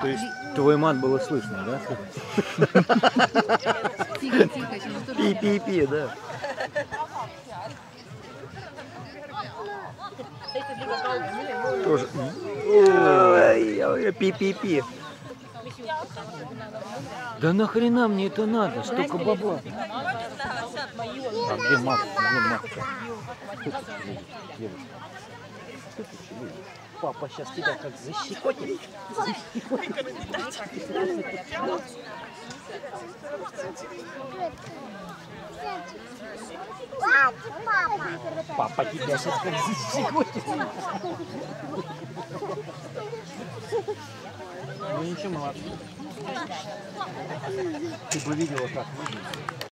То есть твой мат было слышно, да? Пи-пи-пи, да. Тоже. Пи-пи-пи. Да нахрена мне это надо? Столько бабла. А где мат? Где сидит, девушка. Папа сейчас тебя как защекотит. Папа тебя сейчас как защекотит. Ну ничего, молодцы. Ты бы видела, как выглядит.